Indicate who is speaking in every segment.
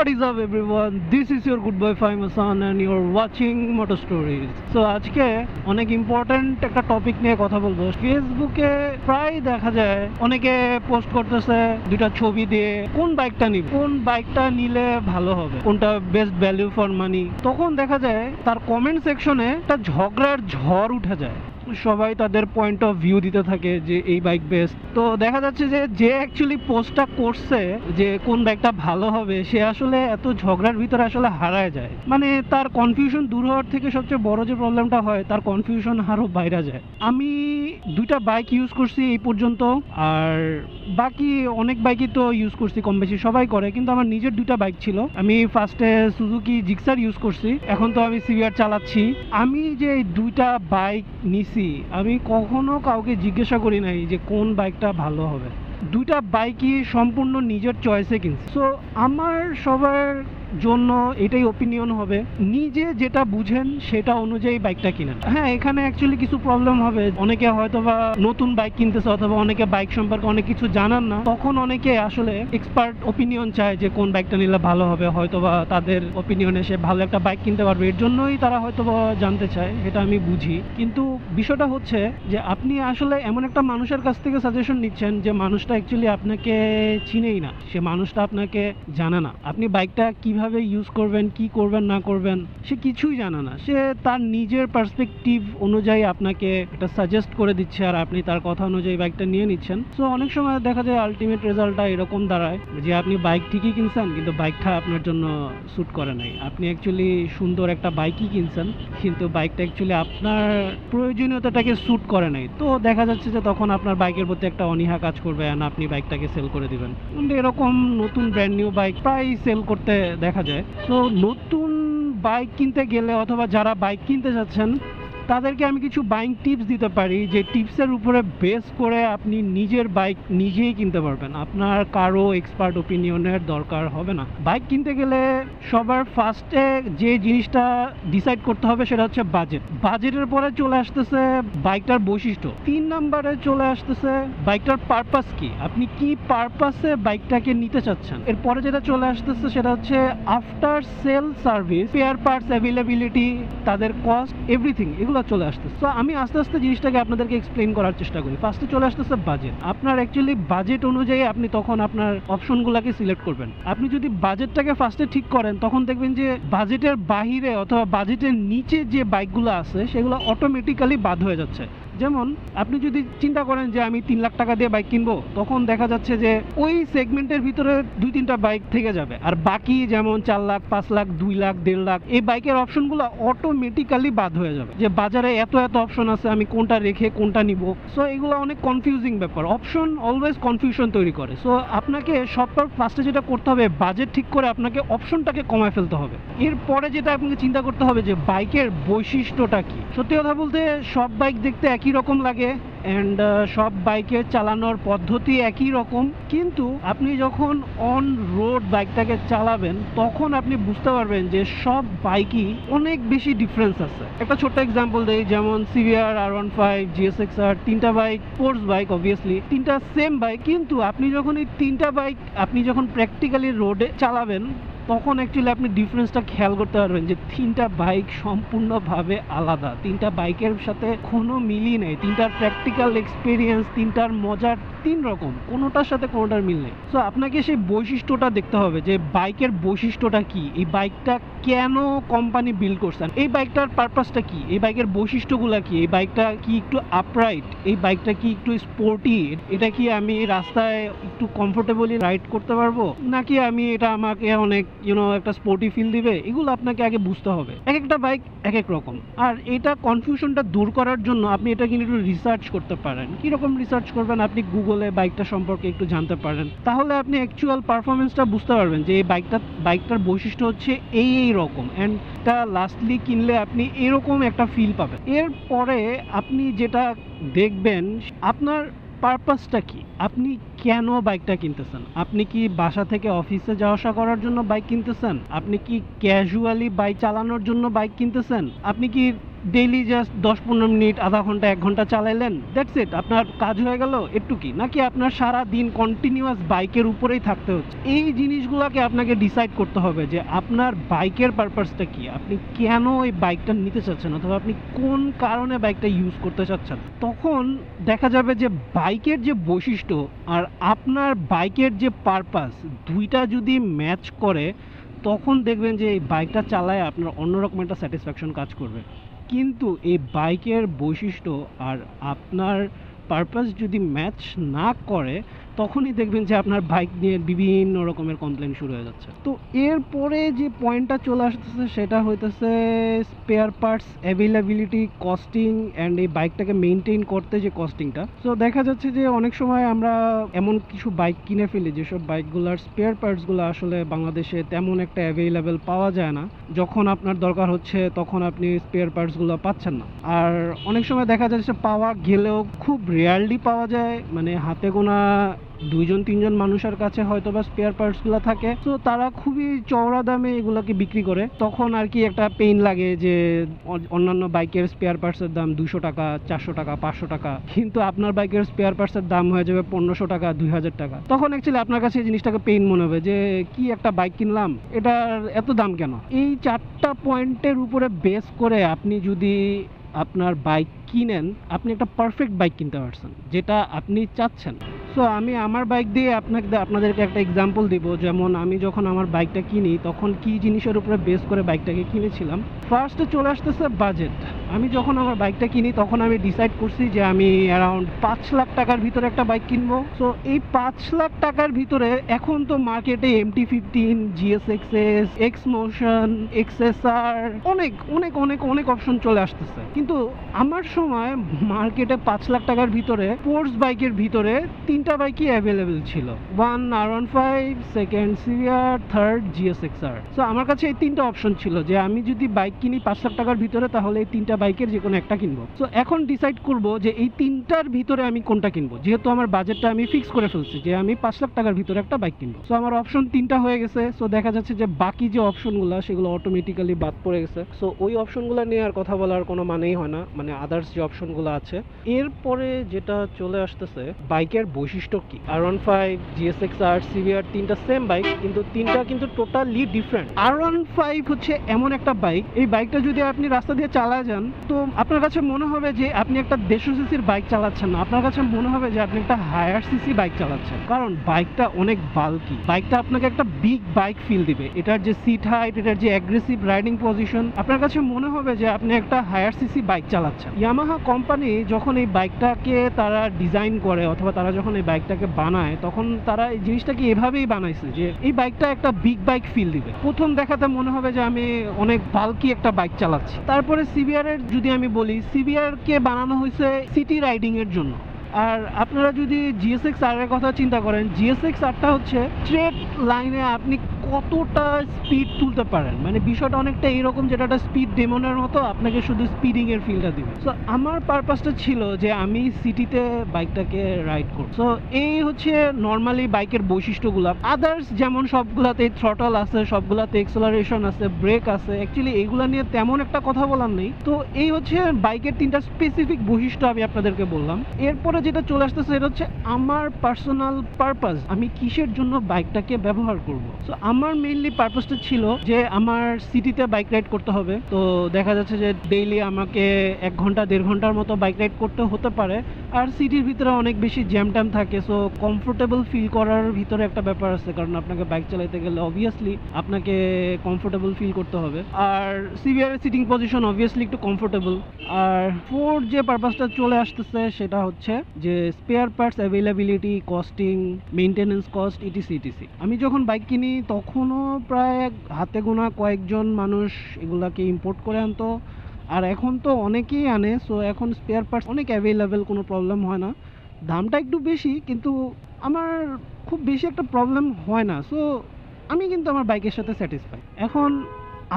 Speaker 1: What is up, everyone? This is your good boy Faimasan and you're watching Motor Stories. So, আজকে অনেক important একটা topic নিয়ে কথা বলব। ফেসবুকে প্রায় দেখা যায় অনেকে পোস্ট করতেছে দুইটা ছবি দিয়ে, কোন বাইকটা নিব? কোন বাইকটা নিলে ভালো হবে? কোনটা বেস্ট ভ্যালু ফর মানি তখন দেখা যায় তার কমেন্ট সেকশনে একটা ঝগড়ার ঝড় উঠে যায়। সবাই তাদের পয়েন্ট অফ ভিউ দিতে থাকে যে এই বাইক বেস্ট তো দেখা যাচ্ছে যে যে অ্যাকচুয়ালি পোস্টটা করছে যে কোন বাইকটা ভালো হবে, সে আসলে এত ঝগড়ার ভিতরে আসলে হারায় যায়। মানে তার কনফিউশন দূর হওয়ার থেকে সবচেয়ে বড় যে প্রবলেমটা হয়, তার কনফিউশন আরও বাইরে যায়। আমি দুইটা বাইক ইউজ করছি এই পর্যন্ত, আর বাকি অনেক বাইকই তো ইউজ করছি কম বেশি, সবাই করে, কিন্তু আমার নিজের দুইটা বাইক ছিল। আমি ফার্স্টে সুজুকি জিক্সার ইউজ করছি, এখন তো আমি সিভিআর চালাচ্ছি। আমি যে দুইটা বাইক নিছি আমি কখনো কাউকে জিজ্ঞাসা করি নাই যে কোন বাইকটা ভালো হবে। দুইটা বাইকই সম্পূর্ণ নিজের চয়েসে কিনছি। সো আমার সবার জন্য এটাই ওপিনিয়ন হবে। নিজে যেটা বুঝেন, সেটা অনুযায়ী বাইকটা কিনেন। হ্যাঁ এখানে অ্যাকচুয়ালি কিছু প্রবলেম হবে। অনেকে হয়তো বা নতুন বাইক কিনতেছে অথবা অনেকে বাইক সম্পর্কে অনেক কিছু জানান না। তখন অনেকে আসলে এক্সপার্ট ওপিনিয়ন চায় যে কোন বাইকটা নিলে ভালো হবে। হয়তো বা তাদের ওপিনিয়নে সে ভালো একটা বাইক কিনতে পারবে। এর জন্যই তারা হয়তো বা জানতে চায়, এটা আমি বুঝি। কিন্তু বিষয়টা হচ্ছে যে আপনি আসলে এমন একটা মানুষের কাছ থেকে সাজেশন নিচ্ছেন যে মানুষটা অ্যাকচুয়ালি আপনাকে চিনেই না। সে মানুষটা আপনাকে জানে না। আপনি বাইকটা কীভাবে ইউজ করবেন, কি করবেন, না করবেন, সে কিছুই জানে না। সে তার নিজের পার্সপেক্টিভ অনুযায়ী আপনাকে একটা সাজেস্ট করে দিচ্ছে আর আপনি তার কথা অনুযায়ী বাইকটা নিয়ে নিচ্ছেন। সো অনেক সময় দেখা যায় আলটিমেট রেজাল্টটা এরকম দাঁড়ায় যে আপনি বাইক ঠিকই কিনছেন, কিন্তু বাইকটা আপনার জন্য স্যুট করে নাই। আপনি অ্যাকচুয়ালি সুন্দর একটা বাইকই কিনছেন, কিন্তু বাইকটা অ্যাকচুয়ালি আপনার প্রয়োজনীয়তাটাকে স্যুট করে নাই। তো দেখা যাচ্ছে যে তখন আপনার বাইকের প্রতি একটা অনীহা কাজ করবে and আপনি বাইকটাকে সেল করে দিবেন। এরকম নতুন ব্র্যান্ড নিউ বাইক প্রায় সেল করতে দেখা যায়। তো নতুন বাইক কিনতে গেলে অথবা যারা বাইক কিনতে যাচ্ছেন তাদেরকে আমি কিছু বাইক টিপস দিতে পারি, যে টিপসের উপরে বেস করে আপনি নিজের বাইক নিজেই কিনতে পারবেন। আপনার কারও এক্সপার্ট ওপিনিয়নের দরকার হবে না। বাইক কিনতে গেলে সবার ফার্স্টে যে জিনিসটা ডিসাইড করতে হবে সেটা হচ্ছে বাজেট বাজেটের পরে চলে আসতেছে বাইকটার বৈশিষ্ট্য। তিন নাম্বারে চলে আসতেছে বাইকটার পারপাস কি? আপনি কি পারপাসে বাইকটাকে নিতে চাচ্ছেন? এরপরে যেটা চলে আসতেছে সেটা হচ্ছে after sale service spare parts availability তাদের কস্ট এভরিথিং এগুলো চলে আসতেছে। তো আমি আস্তে আস্তে জিনিসটাকে আপনাদেরকে এক্সপ্লেন করার চেষ্টা করি। ফার্স্টে চলে আসতেছে বাজেট আপনার অ্যাকচুয়ালি বাজেট অনুযায়ী আপনি তখন আপনার অপশনগুলোকে সিলেক্ট করবেন। আপনি যদি বাজেটটাকে ফার্স্টে ঠিক করেন, তখন দেখবেন যে বাজেটের বাহিরে অথবা বাজেটের নিচে যে বাইকগুলো আছে, সেগুলো অটোমেটিক্যালি বাদ হয়ে যাচ্ছে। যেমন আপনি যদি চিন্তা করেন যে আমি তিন লাখ টাকা দিয়ে বাইক কিনবো, তখন দেখা যাচ্ছে যে ওই সেগমেন্টের ভিতরে দুই তিনটা বাইক থেকে যাবে। আর বাকি যেমন চার লাখ, পাঁচ লাখ, দুই লাখ, দেড় লাখ, এই বাইকের অপশনগুলো অটোমেটিক্যালি বাদ হয়ে যাবে। যে বাজারে এত এত অপশন আছে, আমি কোনটা রেখে কোনটা নিব? সো এগুলো অনেক কনফিউজিং ব্যাপার। অপশন অলওয়েজ কনফিউশন তৈরি করে। সো আপনাকে সবটার ফার্স্টে যেটা করতে হবে বাজেট ঠিক করে আপনাকে অপশনটাকে কমায় ফেলতে হবে। এরপরে যেটা আপনাকে চিন্তা করতে হবে যে বাইকের বৈশিষ্ট্যটা কি? সত্যি কথা বলতে, সব বাইক দেখতে একই রকম লাগে অ্যান্ড সব বাইকের চালানোর পদ্ধতি একই রকম। কিন্তু আপনি যখন অন রোড বাইকটাকে চালাবেন, তখন আপনি বুঝতে পারবেন যে সব বাইকই অনেক বেশি ডিফারেন্স আছে। একটা ছোট্ট এক্সাম্পল দেই, যেমন CVR R one five GSX R তিনটা বাইক স্পোর্টস বাইক অবভিয়াসলি তিনটা সেম বাইক কিন্তু আপনি যখন এই তিনটা বাইক আপনি যখন প্র্যাকটিক্যালি রোডে চালাবেন তখন অ্যাকচুয়ালি আপনি ডিফারেন্সটা খেয়াল করতে পারবেন যে তিনটা বাইক সম্পূর্ণভাবে আলাদা। তিনটা বাইকের সাথে কোনো মিলই নেই। তিনটার প্র্যাকটিক্যাল এক্সপিরিয়েন্স তিনটার মজার তিন রকম। কোনোটার সাথে কোনোটার মিল নেই। সো আপনাকে সেই বৈশিষ্ট্যটা দেখতে হবে যে বাইকের বৈশিষ্ট্যটা কি? এই বাইকটা কেন কোম্পানি বিল্ড করছেন এই বাইকটার পারপাসটা কি? এই বাইকের বৈশিষ্ট্যগুলো কি? এই বাইকটা কি একটু আপরাইট এই বাইকটা কি একটু স্পোর্টি এটা কি আমি রাস্তায় একটু কমফোর্টেবলি রাইড করতে পারব? নাকি আমি এটা আমাকে অনেক ইউনো একটা স্পোর্টি ফিল দিবে, এগুলো আপনাকে আগে বুঝতে হবে। এক একটা বাইক এক এক রকম। আর এটা কনফিউশনটা দূর করার জন্য আপনি এটা কিন্তু একটু রিসার্চ করতে পারেন। কীরকম রিসার্চ করবেন আপনি গুগলে বাইকটা সম্পর্কে একটু জানতে পারেন। তাহলে আপনি অ্যাকচুয়াল পারফরমেন্সটা বুঝতে পারবেন যে এই বাইকটা বাইকটার বৈশিষ্ট্য হচ্ছে এই এই রকম। অ্যান্ড তা লাস্টলি কিনলে আপনি এরকম একটা ফিল পাবেন। এরপরে আপনি যেটা দেখবেন, আপনার পারপাসটা কি? আপনি কেন বাইকটা কিনতেছেন? আপনি কি বাসা থেকে অফিসে যাওয়া আসা করার জন্য বাইক কিনতেছেন? আপনি কি ক্যাজুয়ালি বাইক চালানোর জন্য বাইক কিনতেছেন? আপনি কি ডেইলি জাস্ট দশ পনেরো মিনিট, আধা ঘণ্টা, এক ঘণ্টা চালাইলেন দ্যাটস ইট আপনার কাজ হয়ে গেল একটু কি নাকি আপনার সারা দিন কন্টিনিউয়াস বাইকের উপরেই থাকতে হচ্ছে? এই জিনিসগুলোকে আপনাকে ডিসাইড করতে হবে যে আপনার বাইকের পারপাসটা কি? আপনি কেন এই বাইকটা নিতে চাচ্ছেন? অথবা আপনি কোন কারণে বাইকটা ইউজ করতে চাচ্ছেন? তখন দেখা যাবে যে বাইকের যে বৈশিষ্ট্য আর আপনার বাইকের যে পারপাস দুইটা যদি ম্যাচ করে, তখন দেখবেন যে এই বাইকটা চালায় আপনার অন্যরকম একটা স্যাটিসফ্যাকশন কাজ করবে। কিন্তু এই বাইকের বৈশিষ্ট্য আর আপনার পারপাস যদি ম্যাচ না করে তখনই দেখবেন যে আপনার বাইক নিয়ে বিভিন্ন রকমের কমপ্লেন শুরু হয়ে যাচ্ছে। তো এরপরে যে পয়েন্টটা চলে আসতেছে, সেটা হইতেছে spare parts availability costing and এই বাইকটাকে মেনটেন করতে যে কস্টিংটা সো দেখা যাচ্ছে যে অনেক সময় আমরা এমন কিছু বাইক কিনে ফেলি, যেসব বাইকগুলোর স্পেয়ার পার্টসগুলো আসলে বাংলাদেশে তেমন একটা অ্যাভেলেবেল পাওয়া যায় না। যখন আপনার দরকার হচ্ছে, তখন আপনি স্পেয়ার পার্টসগুলো পাচ্ছেন না। আর অনেক সময় দেখা যাচ্ছে পাওয়া গেলেও খুব রেয়ারলি পাওয়া যায় মানে হাতে গোনা দুইজন, তিনজন মানুষের কাছে হয়তো বা স্পেয়ার পার্টসগুলো থাকে। তো তারা খুবই চওড়া দামে এগুলোকে বিক্রি করে। তখন আর কি একটা পেইন লাগে যে অন্যান্য বাইকের স্পেয়ার পার্টসের দাম দুশো টাকা, চারশো টাকা, পাঁচশো টাকা। কিন্তু আপনার বাইকের স্পেয়ার পার্টসের দাম হয়ে যাবে পনেরোশো টাকা, দুই হাজার টাকা। তখন অ্যাকচুয়ালি আপনার কাছে এই জিনিসটাকে পেইন মনে হবে যে, কি একটা বাইক কিনলাম? এটার এত দাম কেন? এই চারটা পয়েন্টের উপরে বেস করে আপনি যদি আপনার বাইক কিনেন, আপনি একটা পারফেক্ট বাইক কিনতে পারছেন, যেটা আপনি চাচ্ছেন। সো আমি আমার বাইক দিয়ে আপনাকে আপনাদেরকে একটা এক্সাম্পল দিব। যেমন আমি যখন আমার বাইকটা কিনি, তখন কি জিনিসের উপরে বেস করে বাইকটাকে কিনেছিলাম? ফার্স্টে চলে আসতেছে বাজেট আমি যখন আমার বাইকটা কিনি, তখন আমি ডিসাইড করছি যে আমি অ্যারাউন্ড পাঁচ লাখ টাকার ভিতরে একটা বাইক কিনবো। সো এই পাঁচ লাখ টাকার ভিতরে এখন তো মার্কেটে MT fifteen GS XS X motion XSR অনেক অনেক অনেক অনেক অপশন চলে আসতেছে। কিন্তু আমার সময় মার্কেটে পাঁচ লাখ টাকার ভিতরে স্পোর্টস বাইকের ভিতরে তিনটা বাইকই অ্যাভেলেবেল ছিল। One R one five second সিরিয়ার থার্ড জিএসএক্সআর সো আমার কাছে এই তিনটা অপশন ছিল যে আমি যদি বাইক কিনি পাঁচ লাখ টাকার ভিতরে, তাহলে এই তিনটা বাইকের যে কোনো একটা কিনবো। সো এখন ডিসাইড করব যে এই তিনটার ভিতরে আমি কোনটা কিনবো। যেহেতু আমার বাজেটটা আমি ফিক্স করে ফেলছি যে আমি পাঁচ লাখ টাকার ভিতরে একটা বাইক কিনবো। সো আমার অপশন তিনটা হয়ে গেছে। সো দেখা যাচ্ছে যে বাকি যে অপশনগুলো সেগুলো অটোমেটিক্যালি বাদ পড়ে গেছে। সো ওই অপশনগুলো নিয়ে আর কথা বলার কোনো মানেই হয় না। মানে আদার্স যে অপশনগুলো আছে। এরপরে যেটা চলে আসতেছে বাইকের বৈশিষ্ট্য কি? R one five GSX R CVR তিনটা সেম বাইক কিন্তু তিনটা কিন্তু totally different R one five হচ্ছে এমন একটা বাইক এই বাইকটা যদি আপনি রাস্তা দিয়ে চালায় যান, তো আপনার কাছে মনে হবে যে আপনি একটা দেড়শো সিসির বাইক চালাচ্ছেন না। আপনার কাছে মনে হবে যে আপনি একটা হায়ার সিসি বাইক চালাচ্ছেন। কারণ বাইকটা অনেক বাল্কি বাইকটা আপনাকে একটা বিগ বাইক ফিল দিবে। এটার যে সিট হাইট এটার যে অ্যাগ্রেসিভ রাইডিং পজিশন আপনার কাছে মনে হবে যে আপনি একটা হায়ার সিসি বাইক চালাচ্ছেন। ইয়ামাহা কোম্পানি যখন এই বাইকটাকে তারা ডিজাইন করে, অথবা তারা যখন এই বাইকটাকে বানায়, তখন তারা এই জিনিসটাকে এভাবেই বানাইছে যে এই বাইকটা একটা বিগ বাইক ফিল দিবে। প্রথম দেখাতে মনে হবে যে আমি অনেক বাল্কি একটা বাইক চালাচ্ছি। তারপরে সিবিআর এর যদি আমি বলি সিবিআর কে বানানো হয়েছে সিটি রাইডিং এর জন্য। আর আপনারা যদি জিএসএক্স আর এর কথা চিন্তা করেন জিএসএক্স আরটা হচ্ছে স্ট্রেট লাইনে আপনি কতটা স্পিড তুলতে পারেন? মানে বিষয়টা অনেকটা এইরকম যেটা একটা স্পিড ডেমনের মতো আপনাকে শুধু স্পিডিং এর ফিলটা দিবে। সো আমার পারপাসটা ছিল যে আমি সিটিতে বাইকটাকে রাইড করব। সো এই হচ্ছে নর্মালি বাইকের বৈশিষ্ট্যগুলো। আদার্স যেমন সবগুলাতে থ্রটল আছে, সবগুলাতে এক্সেলারেশন আছে ব্রেক আছে অ্যাকচুয়ালি এইগুলা নিয়ে তেমন একটা কথা বলার নেই। তো এই হচ্ছে বাইকের তিনটা স্পেসিফিক বৈশিষ্ট্য আমি আপনাদেরকে বললাম। এরপরে যেটা চলে আসতেছে, এটা হচ্ছে আমার পার্সোনাল পারপাস আমি কিসের জন্য বাইকটাকে ব্যবহার করব? সো আমার মেইনলি পারপাসটা ছিল যে আমার সিটিতে বাইক রাইড করতে হবে। তো দেখা যাচ্ছে যে ডেইলি আমাকে এক ঘণ্টা, দেড় ঘণ্টার মতো বাইক রাইড করতে হতে পারে। আর সিটির ভিতরে অনেক বেশি জ্যাম ট্যাম থাকে সো কমফোর্টেবল ফিল করার ভিতরে একটা ব্যাপার আছে। কারণ আপনাকে বাইক চালাইতে গেলে অবভিয়াসলি আপনাকে কমফোর্টেবল ফিল করতে হবে। আর সিভিআর সিটিং পজিশন অবভিয়াসলি একটু কমফোর্টেবল আর ফোর যে পারপাসটা চলে আসতেছে সেটা হচ্ছে যে spare parts availability costing maintenance cost etc etc আমি যখন বাইক কিনি তখনও প্রায় হাতে গোনা কয়েকজন মানুষ এগুলাকে ইম্পোর্ট করে আনতো। আর এখন তো অনেকেই আনে সো এখন স্পেয়ার পার্টস অনেক অ্যাভেলেবেল কোনো প্রবলেম হয় না। দামটা একটু বেশি, কিন্তু আমার খুব বেশি একটা প্রবলেম হয় না। সো আমি কিন্তু আমার বাইকের সাথে স্যাটিসফাই এখন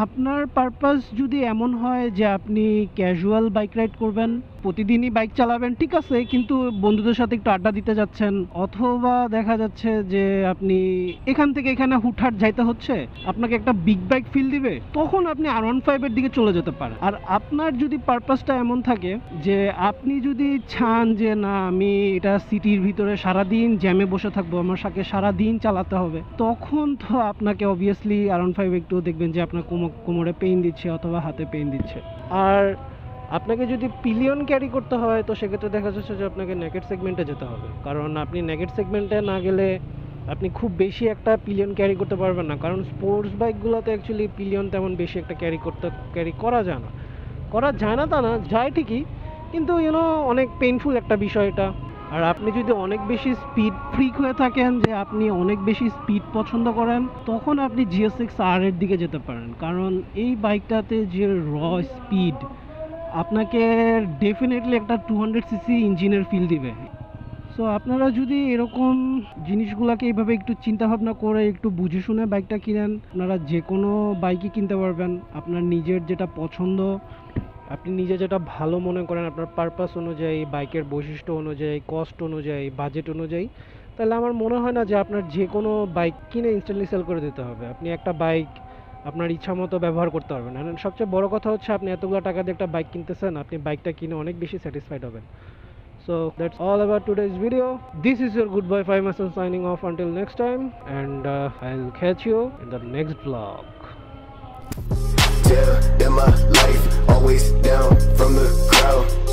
Speaker 1: আপনার পারপাস যদি এমন হয় যে আপনি ক্যাজুয়াল বাইক রাইড করবেন, প্রতিদিনই বাইক চালাবেন, ঠিক আছে, কিন্তু বন্ধুদের সাথে একটু আড্ডা দিতে যাচ্ছেন, অথবা দেখা যাচ্ছে যে আপনি এখান থেকে এখানে হুটহাট যাইতে হচ্ছে, আপনাকে একটা বিগ বাইক ফিল দিবে, তখন আপনি আর ওয়ান ফাইভের দিকে চলে যেতে পারেন। আর আপনার যদি পারপাসটা এমন থাকে যে আপনি যদি চান যে না, আমি এটা সিটির ভিতরে সারাদিন জ্যামে বসে থাকব, আমার সাথে সারাদিন চালাতে হবে, তখন তো আপনাকে অবভিয়াসলি আর ওয়ান ফাইভ একটু দেখবেন যে আপনার কোমর কোমরে পেইন দিচ্ছে অথবা হাতে পেইন দিচ্ছে। আর আপনাকে যদি পিলিয়ন ক্যারি করতে হয়, তো সেক্ষেত্রে দেখা যাচ্ছে যে আপনাকে নেকেট সেগমেন্টে যেতে হবে। কারণ আপনি নেকেট সেগমেন্টে না গেলে আপনি খুব বেশি একটা পিলিয়ন ক্যারি করতে পারবেন না। কারণ স্পোর্টস বাইকগুলোতে অ্যাকচুয়ালি পিলিয়ন তেমন বেশি একটা ক্যারি করতে ক্যারি করা যায় না। করা যায় না তা না, যায় ঠিকই। কিন্তু ইউনো অনেক পেইনফুল একটা বিষয় এটা। আর আপনি যদি অনেক বেশি স্পিড ফ্রিক হয়ে থাকেন যে আপনি অনেক বেশি স্পিড পছন্দ করেন, তখন আপনি জিএস সিক্স আর এর দিকে যেতে পারেন। কারণ এই বাইকটাতে যে র স্পিড আপনাকে ডেফিনেটলি একটা টু হান্ড্রেড সিসি ইঞ্জিনের ফিল দিবে। সো আপনারা যদি এরকম জিনিসগুলোকে এইভাবে একটু চিন্তা ভাবনা করে একটু বুঝে শুনে বাইকটা কিনেন, আপনারা যে কোনো বাইকই কিনতে পারবেন। আপনার নিজের যেটা পছন্দ আপনি নিজে যেটা ভালো মনে করেন আপনার পারপাস অনুযায়ী বাইকের বৈশিষ্ট্য অনুযায়ী কস্ট অনুযায়ী বাজেট অনুযায়ী তাহলে আমার মনে হয় না যে আপনার যে কোনো বাইক কিনে ইনস্ট্যান্টলি সেল করে দিতে হবে আপনি একটা বাইক আপনার ইচ্ছা মতো ব্যবহার করতে পারবেন আর সবচেয়ে বড় কথা হচ্ছে আপনি এতগুলো টাকা দিয়ে একটা বাইক কিনতেছেন আপনি বাইকটা কিনে অনেক বেশি স্যাটিসফাইড হবেন So that's all about today's video. This is your goodbye five Mason signing off until next time, and uh, I'll catch you in the next vlog.
Speaker 2: Yeah, in my life, always down from the crowd.